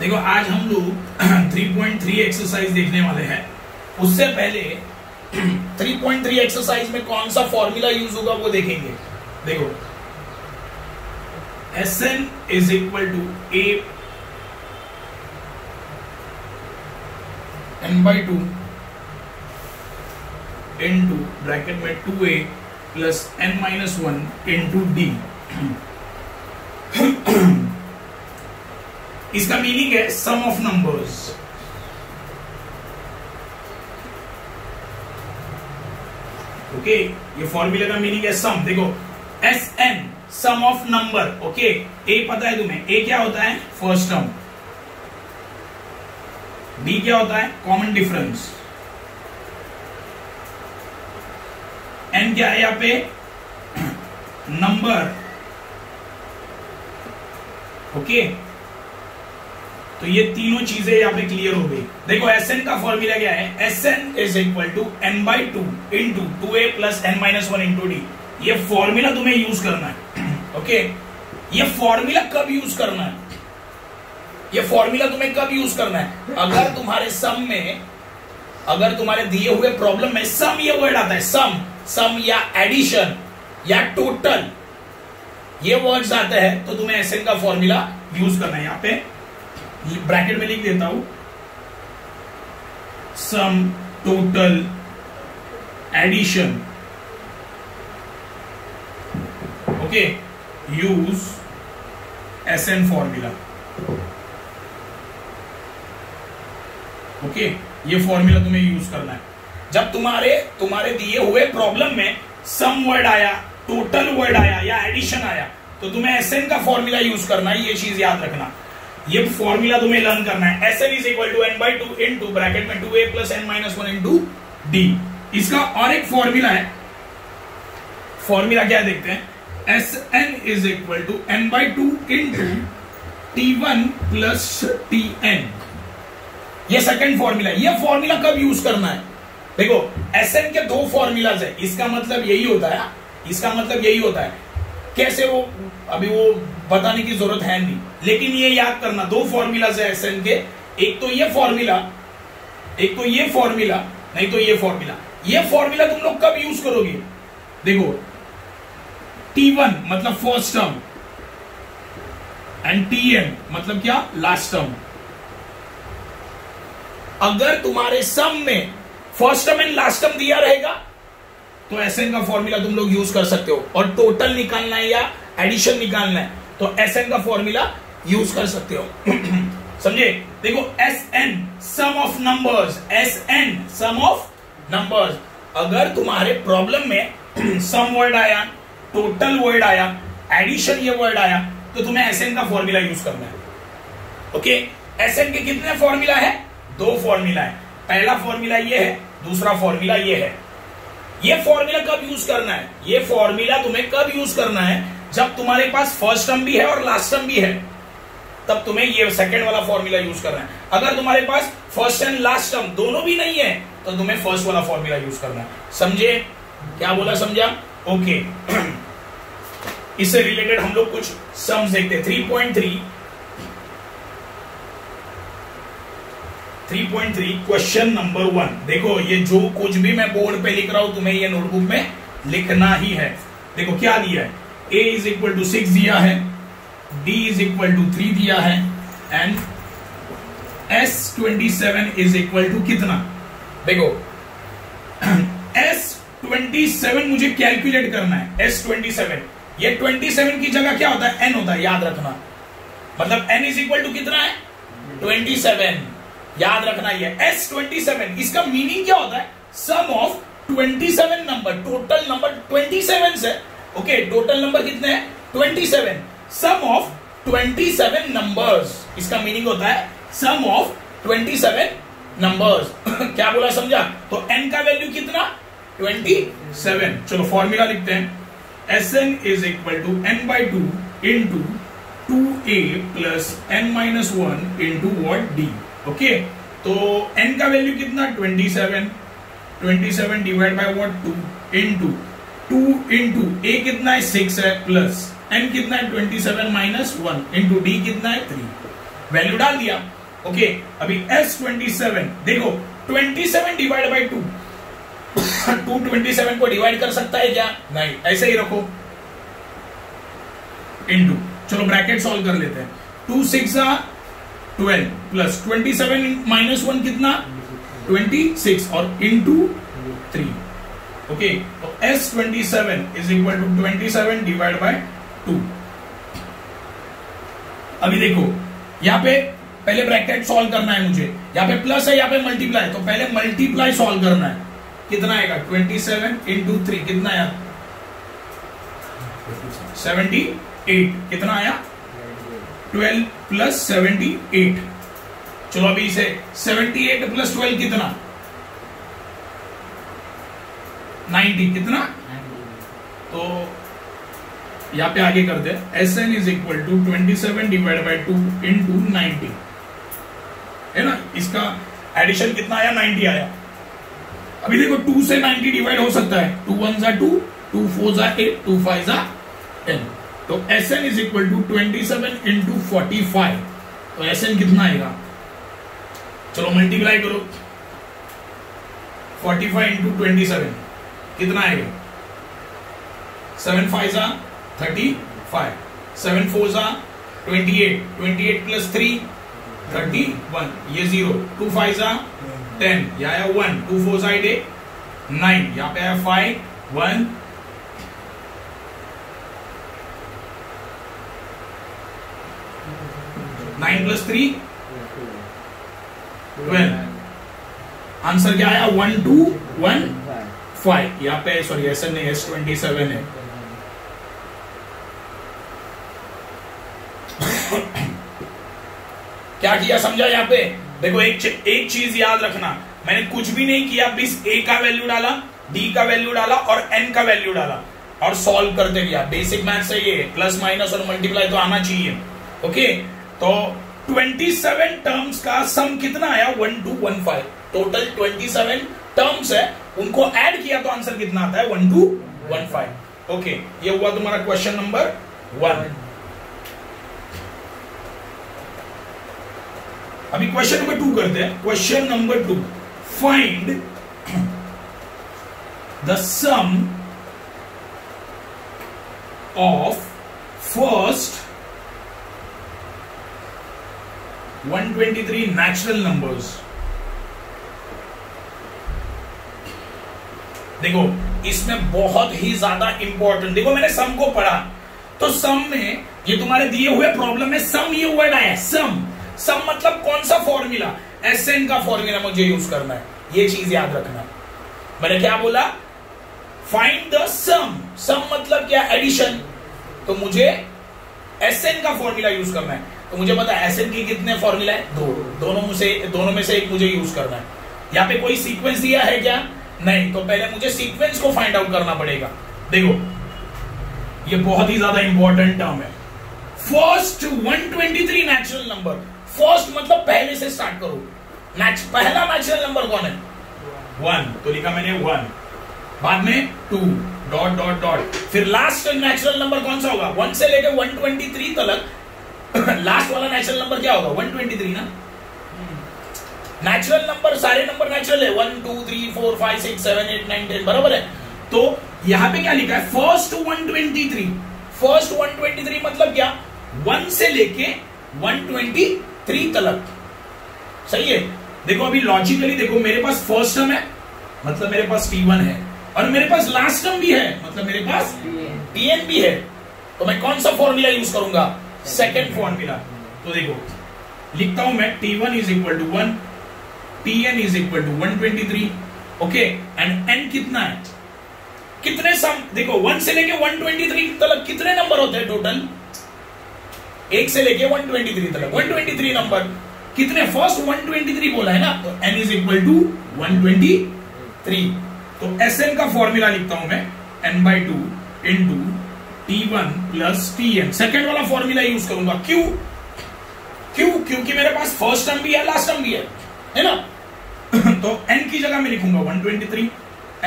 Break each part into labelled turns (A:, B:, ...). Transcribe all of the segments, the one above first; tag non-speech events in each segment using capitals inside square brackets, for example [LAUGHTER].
A: देखो, आज हम लोग [CLEARS THROAT] 3.3 एक्सरसाइज देखने वाले हैं। उससे पहले [CLEARS THROAT] 3.3 एक्सरसाइज में कौन सा फॉर्मूला यूज़ होगा वो देखेंगे। देखो S N is equal to A N by two into bracket में two A plus N minus one into D इसका मीनिंग है सम ऑफ़ नंबर्स ओके ये फॉर्मूला का मीनिंग है सम देखो S N sum of number okay ए पता है तुम्हें. ए क्या होता है? फ़र्स्ट टर्म बी क्या होता है? कॉमन डिफरेंस एन क्या है यहाँ पे? [CLEARS THROAT] नंबर ओके तो ये तीनों चीज़ें यहाँ पे क्लियर हो गई। देखो एस एन का फॉर्मूला क्या है? S N is equal to N by two into two A plus N minus one into D ये फॉर्मूला तुम्हें यूज़ करना है। [CLEARS THROAT] ओके ये फॉर्मूला कब यूज़ करना है? ये फॉर्मूला तुम्हें कब यूज़ करना है? अगर तुम्हारे सम में, अगर तुम्हारे दिए हुए प्रॉब्लम में सम ये वर्ड आता है सम सम या एडिशन या टोटल ये वर्ड्स आते हैं तो तुम्हें एस एन का फॉर्मूला यूज़ करना है यहाँ पे। ब्रैकेट में लिख देता हूँ। Sum total addition okay use S N formula okay ये फॉर्मूला तुम्हें यूज़ करना है। जब तुम्हारे तुम्हारे दिए हुए प्रॉब्लम में सम वर्ड आया टोटल वर्ड आया या एडिशन आया तो तुम्हें एस एन का फॉर्मूला यूज़ करना है, ये चीज़ याद रखना। ये फॉर्मूला तुम्हें लर्न करना है। S N is equal to N by two into bracket में two A plus N minus one into D इसका और एक फॉर्मूला है। फॉर्मूला क्या देखते हैं? S N is equal to N by two into T one plus T N ये second formula ये फॉर्मूला कब यूज़ करना है? देखो एस एन के दो फॉर्मूलाज है। इसका मतलब यही होता है। इसका मतलब यही होता है। कैसे वो अभी वो बताने की ज़रूरत है नहीं। लेकिन ये याद करना, दो फॉर्मूलाज है एस एन के एक तो ये फॉर्मूला एक तो ये फॉर्मूला नहीं तो ये फॉर्मूला ये फॉर्मूला तुम लोग कब यूज़ करोगे? देखो T1 मतलब फ़र्स्ट टर्म एंड Tn मतलब क्या? लास्ट टर्म अगर तुम्हारे सम में first term and last term दिया रहेगा तो एसएन का फॉर्मूला तुम लोग यूज़ कर सकते हो। और टोटल निकालना है या एडिशन निकालना है? तो एस एन का फॉर्मूला यूज़ कर सकते हो। [CLEARS THROAT] समझे? देखो S N sum of numbers S N sum of numbers अगर तुम्हारे प्रॉब्लम में [CLEARS THROAT] सम वर्ड आया टोटल वर्ड आया एडिशन ये वर्ड आया तो तुम्हें एस एन का फॉर्मूला यूज़ करना है। ओके एस एन के कितने फॉर्मूला है? दो फॉर्मूला है। पहला फॉर्मूला ये है, दूसरा फॉर्मूला ये है। ये फॉर्मूला कब यूज़ करना है? ये फॉर्मूला तुम्हें कब यूज़ करना है? जब तुम्हारे पास फ़र्स्ट टर्म भी है और लास्ट टर्म भी है, तब तुम्हें ये सेकंड वाला फॉर्मूला यूज़ करना है। अगर तुम्हारे पास फ़र्स्ट एंड लास्ट टर्म दोनों भी नहीं है तो तुम्हें फ़र्स्ट वाला फॉर्मूला यूज़ करना है। समझे? क्या बोला समझा? ओके [CLEARS THROAT] इससे रिलेटेड हम लोग कुछ सम्स देखते हैं। Three point three three point three question number one देखो, ये जो कुछ भी मैं बोर्ड पे लिख रहा हूँ, तुम्हें ये नोटबुक में लिखना ही है। देखो, क्या दिया है? A is equal to six दिया है D is equal to three दिया है and S twenty seven is equal to कितना? देखो। एस ट्वेंटी सेवन मुझे कैलकुलेट करना है एस ट्वेंटी सेवन ये ट्वेंटी सेवन की जगह क्या होता है? एन होता है याद रखना। मतलब एन इज़ इक्वल टू कितना है? ट्वेंटी सेवन याद रखना ये एस ट्वेंटी सेवन इसका मीनिंग क्या होता है? Sum of twenty seven number total number twenty seven से ओके टोटल नंबर कितने हैं? Twenty seven sum of twenty seven numbers इसका मीनिंग होता है sum of twenty seven numbers क्या बोला समझा? तो एन का वैल्यू कितना? ट्वेंटी सेवन चलो फॉर्मूला लिखते हैं. S N is equal to N by two into two A plus N minus one into what D okay तो n का वैल्यू कितना? 27 27 divide by what 2 into 2 into a कितना है? 6 है प्लस n कितना है? 27 माइनस वन इंटू डी कितना है? 3 वैल्यू डाल दिया। ओके अभी एस ट्वेंटी सेवन देखो twenty seven divide by two two twenty seven को डिवाइड कर सकता है क्या? नहीं, ऐसे ही रखो। इंटू चलो ब्रैकेट सॉल्व कर लेते हैं। Two six twelve plus twenty seven minus one कितना? ट्वेंटी सिक्स और इंटू थ्री ओके तो S twenty seven is equal to twenty seven divide by two अभी देखो, यहाँ पे पहले ब्रैकेट सॉल्व करना है मुझे। यहाँ पे प्लस है, यहाँ पे मल्टीप्लाई तो पहले मल्टीप्लाई सॉल्व करना है। कितना आएगा? ट्वेंटी सेवन इंटू थ्री कितना आया? सेवेंटी एट कितना आया? ट्वेल्व प्लस सेवेंटी एट चलो अभी इसे सेवेंटी एट प्लस ट्वेल्व कितना? नाइनटी, कितना? तो यहाँ पे आगे करते हैं। S N is equal to twenty seven divide by two into ninety है ना? इसका एडिशन कितना आया? नाइनटी आया। अभी देखो टू से नाइनटी डिवाइड हो सकता है। टू वन जा टू टू फोर जा एट टू फाइव जा टेन तो S N is equal to twenty seven into forty five तो एस एन कितना आएगा? चलो मल्टीप्लाई करो। Forty five into twenty seven कितना आएगा सेवन फाइव जा थर्टी फाइव सेवन फोर जा twenty eight twenty eight plus three thirty one ये ज़ीरो टू फाइव जा टेन यहाँ आया वन टू फोर साइड ए नाइन यहाँ पे आया five one nine plus three twelve answer क्या आया? वन टू वन फाइव यहाँ पे sorry S N S twenty seven है. क्या किया समझा यहाँ पे? देखो, एक एक चीज़ याद रखना। मैंने कुछ भी नहीं किया, बिस ए का वैल्यू डाला डी का वैल्यू डाला और एन का वैल्यू डाला और सॉल्व करते गया। बेसिक मैथ से ये प्लस माइनस और मल्टीप्लाई तो आना चाहिए ओके तो 27 टर्म्स का सम कितना आया? One two one five total 27 terms है उनको ऐड किया तो आंसर कितना आता है? One two one five okay ये हुआ तुम्हारा क्वेश्चन नंबर वन अभी क्वेश्चन नंबर टू करते हैं. Question number two find the sum of first 123 natural numbers देखो, इसमें बहुत ही ज़्यादा इंपॉर्टेंट देखो, मैंने सम को पढ़ा। तो सम में ये तुम्हारे दिए हुए प्रॉब्लम में सम ये वर्ड आया सम सम मतलब कौन सा फॉर्मूला एस एन का फॉर्मूला मुझे यूज़ करना है। ये चीज़ याद रखना। मैंने क्या बोला? फाइंड द सम सम मतलब क्या? एडिशन तो मुझे एस एन का फॉर्मूला यूज़ करना है। तो मुझे पता है एस एन की कितने फॉर्मूला है? दो। दोनों में से दोनों में से एक मुझे यूज़ करना है। यहाँ पे कोई सीक्वेंस दिया है क्या? नहीं तो पहले मुझे सीक्वेंस को फाइंड आउट करना पड़ेगा। देखो ये बहुत ही ज़्यादा इंपॉर्टेंट टर्म है। फ़र्स्ट 123 नेचुरल नंबर फ़र्स्ट मतलब पहले से स्टार्ट करो। नेच, पहला नेचुरल नंबर कौन है? वन तो लिखा मैंने वन बाद में टू डॉट डॉट डॉट फिर लास्ट नेचुरल नंबर कौन सा होगा? वन से लेकर वन ट्वेंटी थ्री तक लास्ट वाला नेचुरल नंबर क्या होगा? वन ट्वेंटी थ्री ना? नेचुरल नंबर सारे नंबर नेचुरल है। One two three four five six seven eight nine ten बराबर है। तो यहाँ पे क्या लिखा है? First one twenty three first one twenty three मतलब क्या? वन से लेके वन ट्वेंटी थ्री तलक। सही है? देखो, अभी लॉजिकली देखो, मेरे पास फ़र्स्ट टर्म है मतलब मेरे पास टी वन है। और मेरे पास लास्ट टर्म भी है मतलब मेरे पास टीएन भी है। तो मैं कौन सा फॉर्मूला यूज़ करूँगा? सेकेंड फॉर्मूला तो देखो, लिखता हूँ मैं T one is equal to one T N is equal to one twenty three okay and N कितना है? कितने सम, देखो वन से लेके वन ट्वेंटी थ्री तक कितने नंबर होते हैं टोटल एक से लेके 123 तक 123 नंबर कितने? फ़र्स्ट 123 बोला है ना? तो n इज़ इक्वल टू 123 तो एस एन का फॉर्मूला लिखता हूँ मैं। N by two in two T one plus T N second वाला फॉर्मूला यूज़ करूँगा। क्यों क्यों क्योंकि मेरे पास फ़र्स्ट टर्म भी है लास्ट टर्म भी है। है ना? तो n की जगह में लिखूँगा 123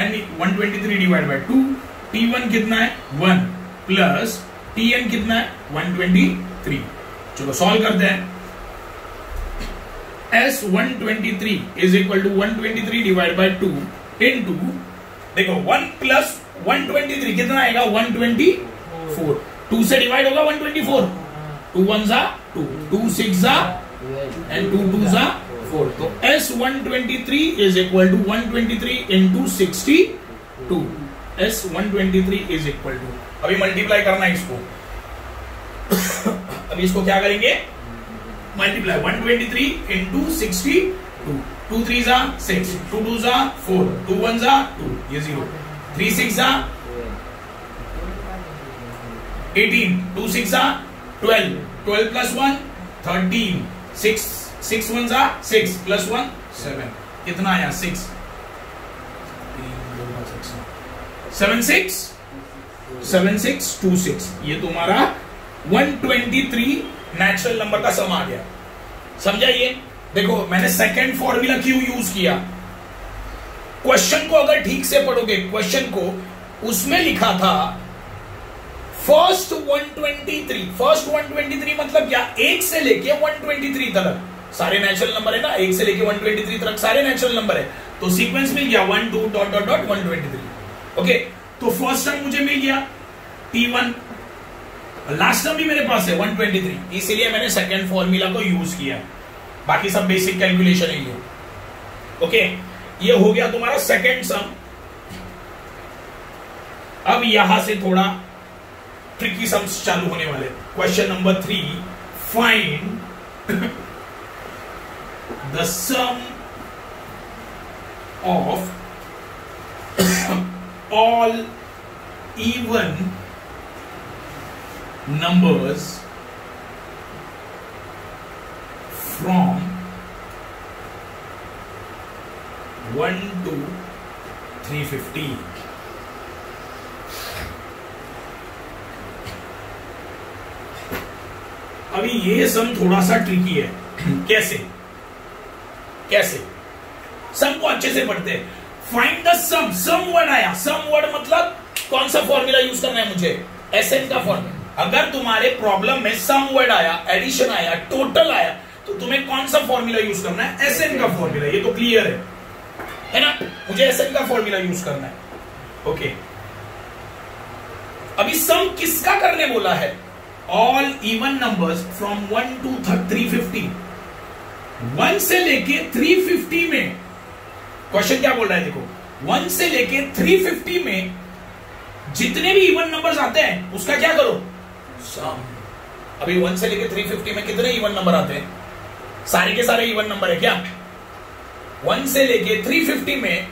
A: n 123 divide by two T one कितना है? वन प्लस टी एन कितना है? 123 थ्री चलो सॉल्व करते हैं। S one twenty three is equal to one twenty three divide by two in two देखो one plus one twenty three कितना आएगा? वन ट्वेंटी फोर टू से डिवाइड होगा one twenty four two one जा two two six जा and two two जा four तो S one twenty three is equal to one twenty three into sixty two S one twenty three is equal to अभी multiply करना है इसको। [COUGHS] अभी इसको क्या करेंगे? Multiply one twenty three into sixty two two three जा सिक्स टू टू जा फोर टू वन जा टू ये ज़ीरो थ्री सिक्स जा एटीन टू सिक्स जा twelve twelve plus one thirteen six six one जा सिक्स प्लस वन सेवन कितना आया? Six seven six seven six two six ये तुम्हारा one twenty three natural number का sum आ गया। समझा ये देखो मैंने सेकेंड फॉर्मूला क्यों यूज़ किया? क्वेश्चन को अगर ठीक से पढ़ोगे क्वेश्चन को उसमें लिखा था फ़र्स्ट 123 फ़र्स्ट 123 मतलब क्या? एक से लेके 123 तक सारे नेचुरल नंबर है ना? एक से लेके 123 तक सारे नेचुरल नंबर है। तो सीक्वेंस मिल गया one two dot dot dot one twenty three okay तो फ़र्स्ट टर्म मुझे मिल गया टी वन लास्ट टर्म भी मेरे पास है 123 इसीलिए मैंने सेकेंड फॉर्मूला को यूज़ किया। बाकी सब बेसिक कैलकुलेशन है ये। ओके ये हो गया तुम्हारा सेकेंड सम अब यहाँ से थोड़ा ट्रिकी सम्स चालू होने वाले। Question number three find the sum of all even numbers from 1 to 350 अभी ये सम थोड़ा सा ट्रिकी है। [COUGHS] कैसे? कैसे? सम को अच्छे से पढ़ते हैं। Find the sum sum word आया। सम वर्ड मतलब कौन सा फॉर्मूला यूज़ करना है मुझे? एस एन का फॉर्मूला अगर तुम्हारे प्रॉब्लम में सम वर्ड आया एडिशन आया टोटल आया तो तुम्हें कौन सा फॉर्मूला यूज़ करना है? एस एन का फॉर्मूला ये तो क्लियर है। है ना? मुझे एस एन का फॉर्मूला यूज़ करना है। Okay okay. अभी सम किसका करने बोला है? All even numbers from one two three fifty one से लेके थ्री फिफ्टी में क्वेश्चन क्या बोल रहा है देखो वन से लेके थ्री फिफ्टी में जितने भी इवन नंबर्स आते हैं उसका क्या करो? सम अभी वन से लेके थ्री फिफ्टी में कितने इवन नंबर आते हैं? सारे के सारे इवन नंबर है क्या? वन से लेके थ्री फिफ्टी में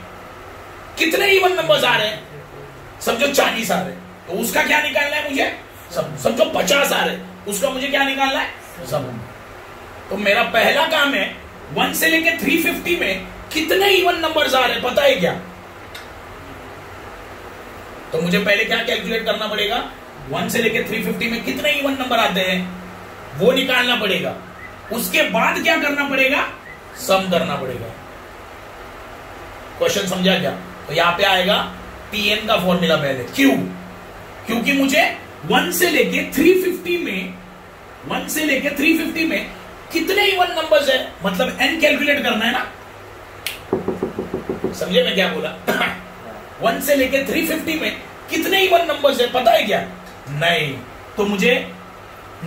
A: कितने इवन नंबर्स आ रहे हैं? समझो चालीस आ रहे तो उसका क्या निकालना है मुझे? सब समझो पचास आ रहे उसका मुझे क्या निकालना है? सब तो मेरा पहला काम है वन से लेके थ्री फिफ्टी में कितने इवन नंबर्स आ रहे हैं, पता है क्या? तो मुझे पहले क्या कैलकुलेट करना पड़ेगा? वन से लेके थ्री फिफ्टी में कितने इवन नंबर आते हैं, वो निकालना पड़ेगा। उसके बाद क्या करना पड़ेगा? सम करना पड़ेगा। क्वेश्चन समझा क्या? तो यहाँ पे आएगा पीएन का फॉर्मूला पहले। क्यू क्योंकि मुझे वन से लेके थ्री फिफ्टी में वन से लेके थ्री फिफ्टी में कितने इवन नंबर्स है मतलब एन कैलकुलेट करना है ना। समझे मैं क्या बोला? [COUGHS] वन से लेके थ्री फिफ्टी में कितने इवन नंबर्स है, पता है क्या? नहीं। तो मुझे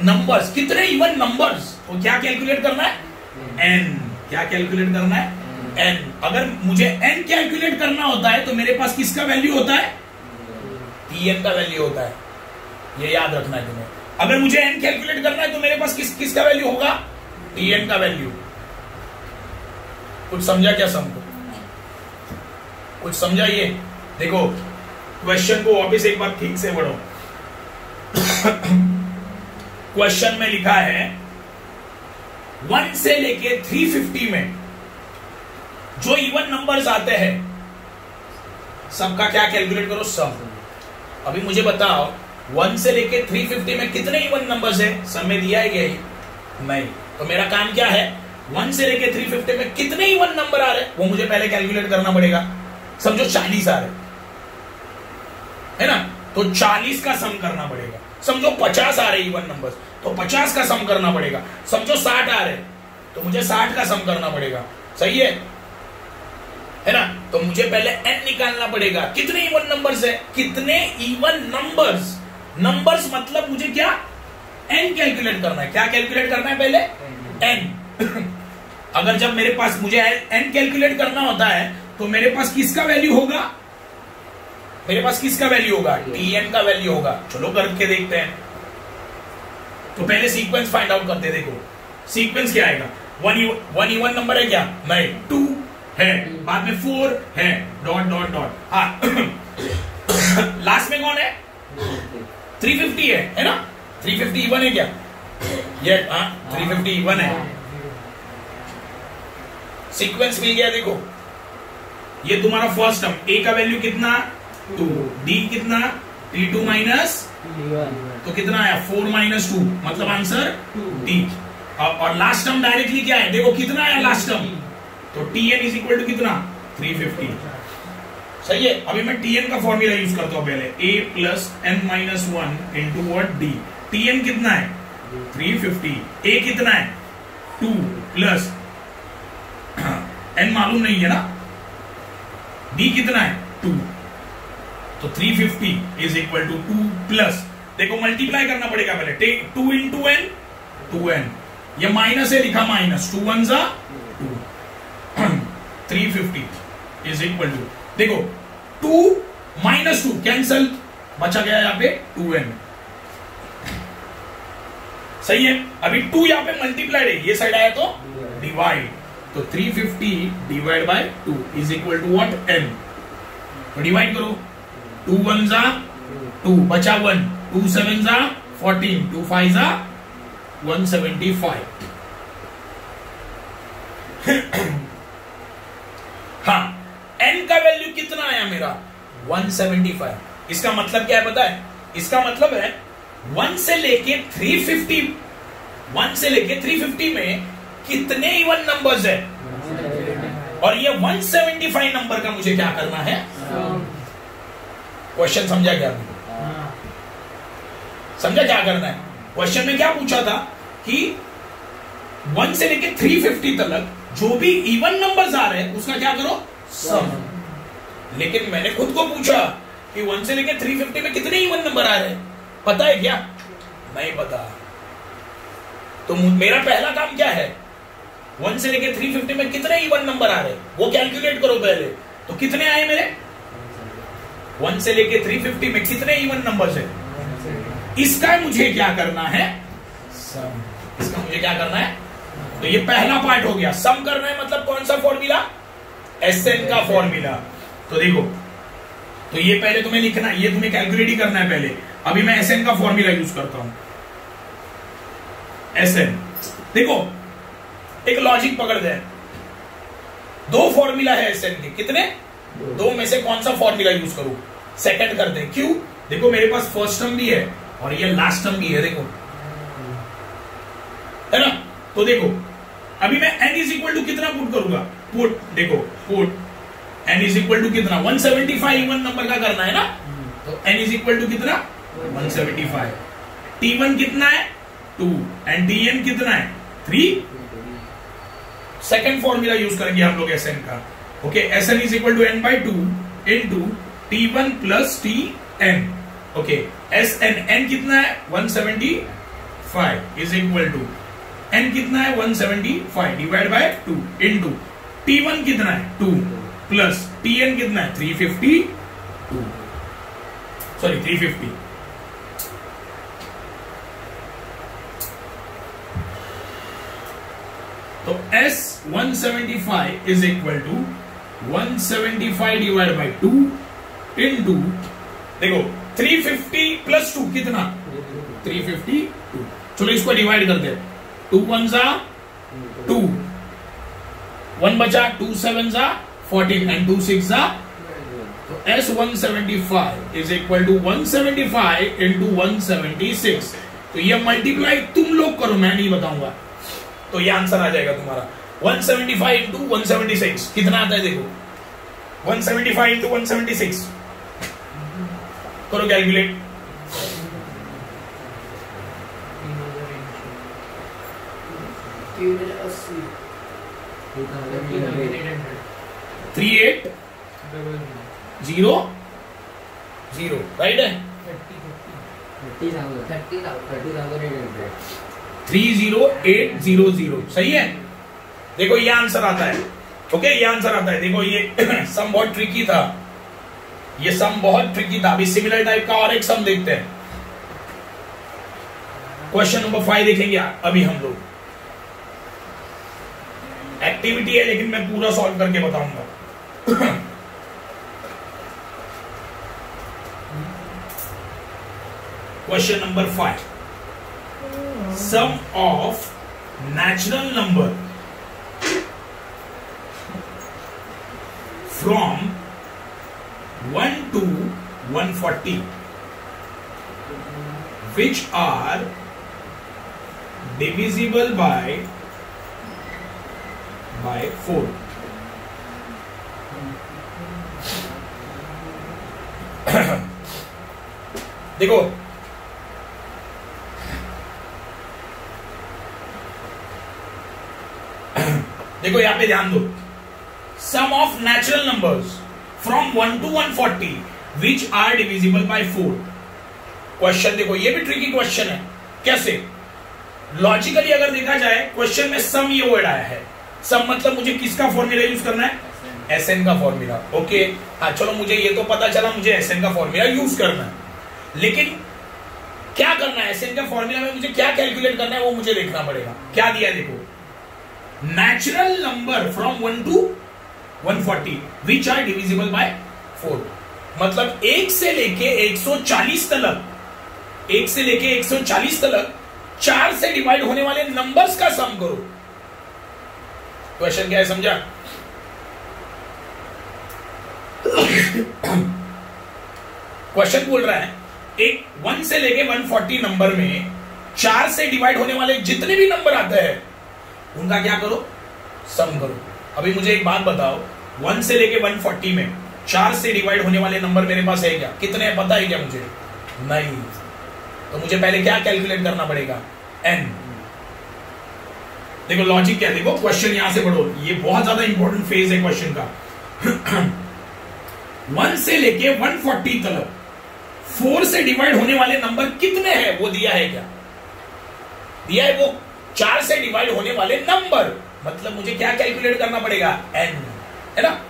A: नंबर्स कितने इवन नंबर्स तो क्या कैलकुलेट करना है? एन क्या कैलकुलेट करना है? एन अगर मुझे एन कैलकुलेट करना होता है तो मेरे पास किसका वैल्यू होता है? टी एन का वैल्यू होता है। ये याद रखना है तुम्हें। अगर मुझे एन कैलकुलेट करना है तो मेरे पास किस, किसका वैल्यू होगा? टी एन का वैल्यू कुछ समझा क्या समझो कुछ समझा ये? देखो क्वेश्चन को वापस एक बार ठीक से पढ़ो। क्वेश्चन में लिखा है वन से लेके थ्री फिफ्टी में जो इवन नंबर्स आते हैं, सबका क्या कैलकुलेट करो? सब अभी मुझे बताओ वन से लेके थ्री फिफ्टी में कितने इवन नंबर्स है? सब में दिया है क्या नहीं। तो मेरा काम क्या है? वन से लेके थ्री फिफ्टी में कितने इवन नंबर आ रहे वो मुझे पहले कैलकुलेट करना पड़ेगा। समझो चालीस आ रहे है। ना? तो चालीस का सम करना पड़ेगा। समझो पचास आ रहे इवन नंबर तो पचास का सम करना पड़ेगा। समझो साठ आ रहे तो मुझे साठ का सम करना पड़ेगा। सही है? है ना? तो मुझे पहले एन निकालना पड़ेगा। कितने इवन नंबर्स है? कितने इवन नंबर्स नंबर्स मतलब मुझे क्या? एन कैलकुलेट करना है। क्या कैलकुलेट करना है पहले? एन अगर जब मेरे पास मुझे एन कैलकुलेट करना होता है तो मेरे पास किसका वैल्यू होगा? मेरे पास किसका वैल्यू होगा? टी एन का वैल्यू होगा। चलो करके देखते हैं। तो पहले सीक्वेंस फाइंड आउट करते देखो। सीक्वेंस क्या आएगा? वन वन इवन नंबर है क्या? नहीं टू है। बाद में फोर है। डॉट डॉट डॉट हाँ। [COUGHS] लास्ट में कौन है? थ्री फिफ्टी है है ना? थ्री फिफ्टी इवन है क्या? ये थ्री फिफ्टी इवन है. सीक्वेंस मिल गया देखो. ये तुम्हारा फ़र्स्ट टर्म ए का वैल्यू कितना? टू डी कितना? टी टू माइनस तो कितना आया? फोर माइनस टू मतलब आंसर डी और लास्ट टर्म डायरेक्टली क्या है? देखो कितना आया लास्ट टर्म तो T N is equal to कितना? थ्री फिफ्टी सही है? अभी मैं टी एन का फॉर्मूला यूज़ करता हूँ पहले. A plus N minus one into what D T N कितना है? थ्री फिफ्टी ए कितना है? टू प्लस एन मालूम नहीं है ना? डी कितना है? टू तो 350 is equal to two plus देखो मल्टीप्लाई करना पड़ेगा पहले. Take two into N two N यह माइनस है, लिखा माइनस टू वन जा two three fifty is equal to देखो टू माइनस टू कैंसल बचा गया यहाँ पे टू एन सही है? अभी टू यहाँ पे मल्टीप्लाइड है। ये साइड आया तो डिवाइड तो 350 divide by two is equal to what N तो डिवाइड करो। टू वन जा टू बचा वन टू सेवन जा फोर्टीन टू फाइव जा वन सेवेंटी फाइव हाँ एन का वैल्यू कितना आया मेरा? 175 इसका मतलब क्या है पता है? इसका मतलब है वन से लेके 350 वन से लेके 350 में कितने इवन नंबर्स है? और ये 175 नंबर का मुझे क्या करना है? क्वेश्चन समझा क्या समझा क्या करना है? क्वेश्चन में क्या पूछा था कि वन से लेके 350 तक जो भी इवन नंबर्स आ रहे हैं, उसका क्या करो? सम लेकिन मैंने खुद को पूछा कि वन से लेके 350 में कितने इवन नंबर आ रहे हैं? पता है क्या? नहीं पता। तो मेरा पहला काम क्या है? वन से लेके 350 में कितने इवन नंबर आ रहे वो कैलकुलेट करो पहले। तो कितने आए मेरे? वन से लेके 350 में कितने इवन नंबर है? इसका मुझे क्या करना है? सम इसका मुझे क्या करना है? तो ये पहला पार्ट हो गया। सम करना है मतलब कौन सा फॉर्मूला एस एन का फॉर्मूला तो देखो तो ये पहले तुम्हें लिखना, ये तुम्हें कैलकुलेट ही करना है पहले। अभी मैं एस एन का फॉर्मूला यूज़ करता हूँ। एस एन देखो, एक लॉजिक पकड़ दे। दो फॉर्मूला है एस एन के। कितने? दो में से कौन सा फॉर्मूला यूज़ करूँ? सेकंड कर दे। क्यों? देखो, मेरे पास फ़र्स्ट टर्म भी है और ये लास्ट टर्म भी है, देखो। है ना? तो देखो, अभी मैं एन इज़ इक्वल टू कितना पुट करूँगा? पुट देखो put N is equal to कितना? 175 इवन नंबर का करना है ना? तो एन इज़ इक्वल टू कितना? 175 टी1 कितना है? 2 एंड टी एन कितना है? 3 सेकेंड फॉर्मूला यूज़ करेंगे हम लोग एस एन का. Okay S N is equal to N by two in two T one plus T N okay S N N कितना है? 175 इज़ इक्वल टू एन कितना है? 175 divide by two in two T one कितना है? Two plus T N कितना है? 350 to sorry 350 तो S one seventy five is equal to 175 divide by two in two देखो 350 प्लस टू कितना? 350 to चलो इसको डिवाइड कर दे टू वन जा टू वन बचा टू सेवन जा फोर्टीन एंड टू सिक्स जा तो S one seventy five is equal to one seventy five into one seventy six तो ये मल्टीप्लाई तुम लोग करो मैं नहीं बताऊँगा। तो ये आंसर आ जाएगा तुम्हारा। 175 इंटू वन कितना आता है देखो? 175 इंटू वन करो calculate three eight zero zero right है three zero eight zero zero सही है? देखो, ये आंसर आता है ओके ये आंसर आता है। देखो, ये [CLEARS THROAT] सम बहुत ट्रिकी था। ये सम बहुत ट्रिकी था। अभी सिमिलर टाइप का और एक सम देखते हैं। क्वेश्चन नंबर फाइव देखेंगे अभी हम लोग। एक्टिविटी है, लेकिन मैं पूरा सॉल्व करके बताऊँगा। [COUGHS] Question number 5. Sum of natural number from 1 to 140 which are divisible by by 4 [COUGHS] देखो। [COUGHS] देखो, यहाँ पे ध्यान दो। Sum of natural numbers from one two one forty which are divisible by four question देखो, ये भी ट्रिकी क्वेश्चन है। कैसे? लॉजिकली अगर देखा जाए क्वेश्चन में सम ये वर्ड आया है। सम मतलब मुझे किसका फॉर्मूला यूज़ करना है? एस एन का फॉर्मूला ओके हाँ चलो मुझे ये तो पता चला, मुझे एस एन का फॉर्मूला यूज़ करना है. लेकिन क्या करना है? एस एन का फॉर्मूला में मुझे क्या कैलकुलेट करना है, वो मुझे देखना पड़ेगा. क्या दिया देखो? Natural number from one two 140 which are divisible by 4 मतलब एक से लेके 140 तलक, एक से लेके 140 तलक, चार से डिवाइड होने वाले नंबर्स का सम करो. क्वेश्चन क्या है, समझा? क्वेश्चन बोल रहा है, एक वन से लेके 140 नंबर में चार से डिवाइड होने वाले जितने भी नंबर आते हैं, उनका क्या करो? सम करो। अभी मुझे एक बात बताओ, वन से लेके वन फोर्टी में चार से डिवाइड होने वाले नंबर मेरे पास है क्या? कितने पता है क्या मुझे? नहीं तो मुझे पहले क्या कैलकुलेट करना पड़ेगा? एन देखो लॉजिक क्या देखो क्वेश्चन यहाँ से बढ़ो ये बहुत ज़्यादा इंपॉर्टेंट फ़ेज़ है क्वेश्चन का। वन से लेके वन फोर्टी तक। फोर से डिवाइड होने वाले नंबर कितने हैं? वो दिया है क्या? दिया है वो चार से डिवाइड होने वाले नंबर। मतलब मुझे क्या कैलकुलेट करना पड़ेगा? एन है ना?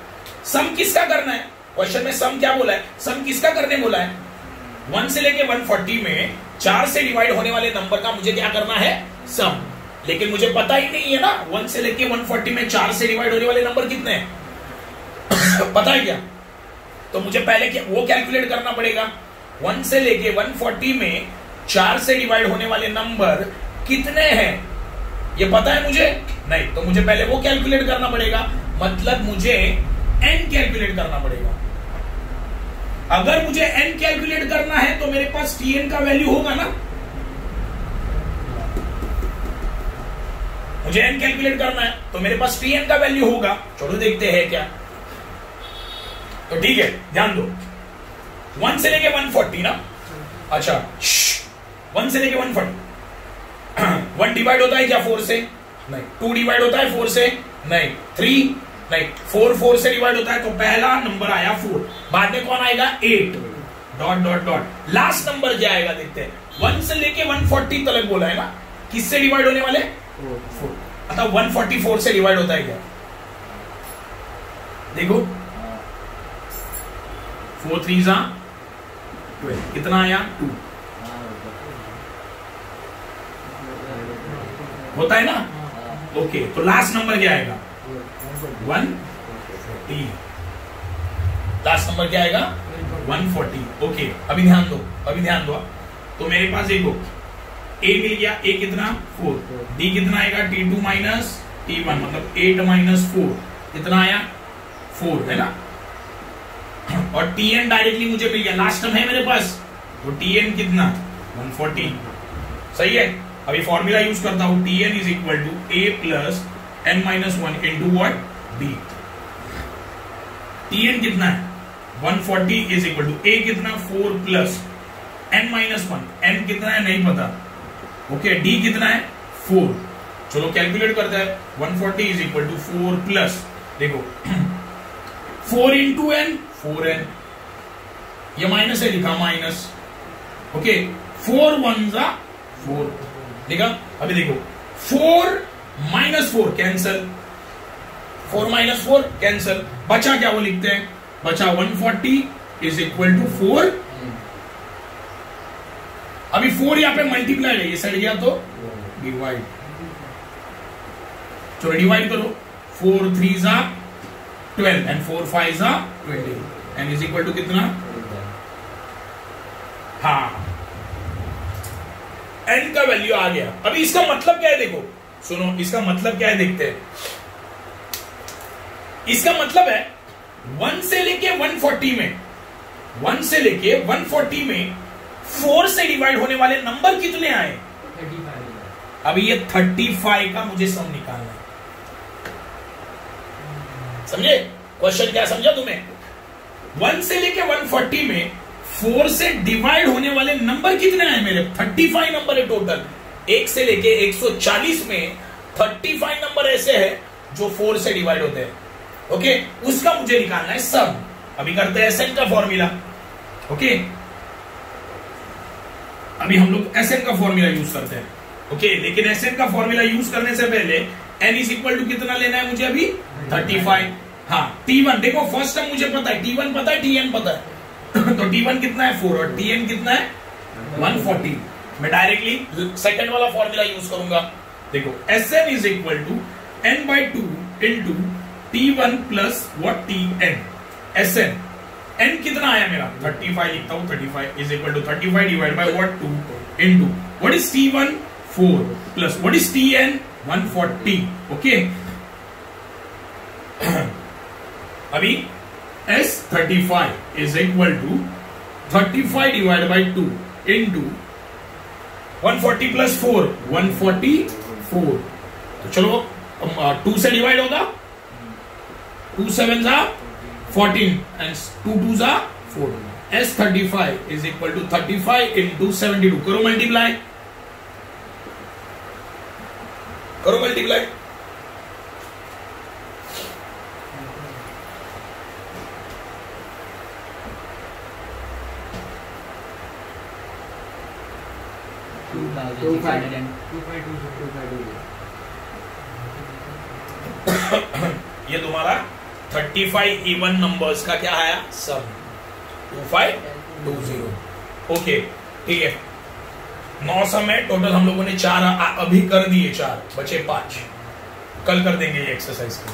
A: सम किसका करना है? क्वेश्चन में सम क्या बोला है? सम किसका करने बोला है? वन से लेके वन फोर्टी में चार से डिवाइड होने वाले नंबर का मुझे क्या करना है? सम। लेकिन मुझे पता ही नहीं है ना, वन से लेके वन फोर्टी में चार से डिवाइड होने वाले नंबर कितने हैं? [COUGHS] पता है क्या? तो मुझे पहले क्या वो कैलकुलेट करना पड़ेगा। वन से लेके वन फोर्टी में चार से डिवाइड होने वाले नंबर कितने हैं? ये पता है मुझे? नहीं तो मुझे पहले वो कैलकुलेट करना पड़ेगा। मतलब मुझे एन कैलकुलेट करना पड़ेगा। अगर मुझे एन कैलकुलेट करना है तो मेरे पास टी एन का वैल्यू होगा ना? मुझे एन कैलकुलेट करना है तो मेरे पास टी एन का वैल्यू होगा। चलो देखते हैं क्या। तो ठीक है ध्यान दो। वन से लेके वन फोर्टी ना? अच्छा वन से लेके वन फोर्टी। [CLEARS THROAT] वन डिवाइड होता है क्या फोर से? नहीं। टू डिवाइड होता है फोर से? नहीं। थ्री? नहीं। फोर फोर से डिवाइड होता है तो पहला नंबर आया फोर। बाद में कौन आएगा? Eight. Dot dot dot. Last number क्या आएगा देखते हैं। वन से लेके वन फोर्टी तक बोला है ना? किससे डिवाइड होने वाले? फोर। अतः वन फोर्टी फोर से डिवाइड होता है क्या? देखो। फोर थ्री जा कितना आया? टू होता है ना? ओके तो लास्ट नंबर क्या आएगा? वन फोर्टी लास्ट नंबर क्या आएगा? वन फोर्टी ओके अभी ध्यान दो अभी ध्यान दो। तो मेरे पास देखो ए मिल गया ए कितना? फोर डी कितना आएगा? T two minus T one मतलब एट माइनस फोर कितना आया? फोर है ना? और टी एन डायरेक्टली मुझे मिल गया। लास्ट टर्म है मेरे पास। तो टी एन कितना? वन फोर्टी सही है। अभी फॉर्मूला यूज़ करता हूँ। T N is equal to A plus N minus one into what B T N कितना है? 140 इज़ इक्वल टू ए कितना? Four plus N minus one N कितना है? नहीं पता। ओके okay, डी कितना है? फोर चलो कैलकुलेट करते हैं। 140 forty is equal to four plus देखो। Four into N four N ये माइनस है, लिखा माइनस ओके फोर वन जा फोर लिखा अभी देखो. Four minus four cancel four minus four cancel बचा क्या वो लिखते हैं? बचा 140 forty is equal to four अभी फोर यहाँ पे मल्टीप्लाई है, ये साइड गया तो डिवाइड चलो डिवाइड करो. फोर थ्री जा twelve and four five twenty and is equal to कितना? हाँ। एन का वैल्यू आ गया। अभी इसका मतलब क्या है देखो? सुनो इसका मतलब क्या है देखते हैं। इसका मतलब है वन से लेके 140 में वन से लेके 140 में फोर से डिवाइड होने वाले नंबर कितने आए? अभी ये 35 का मुझे सम निकालना है। समझे? क्वेश्चन क्या समझा तुम्हें? वन से लेके 140 में फोर से डिवाइड होने वाले नंबर कितने आए मेरे? 35 नंबर है टोटल एक से लेके 140 में 35 नंबर ऐसे है जो फोर से डिवाइड होते हैं. ओके उसका मुझे निकालना है सम अभी करते हैं एसएन का फॉर्मूला ओके अभी हम लोग एसएन का फॉर्मूला यूज़ करते हैं. ओके लेकिन एसएन का फॉर्मूला यूज़ करने से पहले एन इज़ इक्वल टू कितना लेना है मुझे अभी? 35 हाँ टी1 देखो फ़र्स्ट टर्म मुझे पता है. टी1 पता है टीएन पता है. [COUGHS] तो टी1 कितना है? फोर और टीएन कितना है? 140 मैं डायरेक्टली सेकंड वाला फॉर्मूला यूज़ करूँगा. देखो S N is equal to N by two in two T one plus what T N S N N कितना आया मेरा? 35 लिखता हूँ. 35 is equal to 35 divide by what 2 into what is t1 4 plus what is tn 140 okay [CLEARS THROAT] अभी s 35 is equal to 35 divide by 2 into 140 plus 4 144 तो चलो two से divide होगा टू सेवन जा 14 and 2 2s are 4. S35 is equal to 35 into 72. करो multiply करो multiply ये तुम्हारा 35 इवन नंबर्स का क्या आया? सम 2520 ओके ठीक है। नौ सम है टोटल हम लोगों ने चार, अभी कर दिए चार, बचे पाँच। कल कर देंगे ये एक्सरसाइज को।